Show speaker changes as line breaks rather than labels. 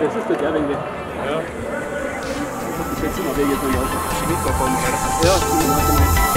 das ist der Wege.
Ja.
Ich schätze mal, wer jetzt noch laufen.
Mikrofon.
Ja, mal. Ja.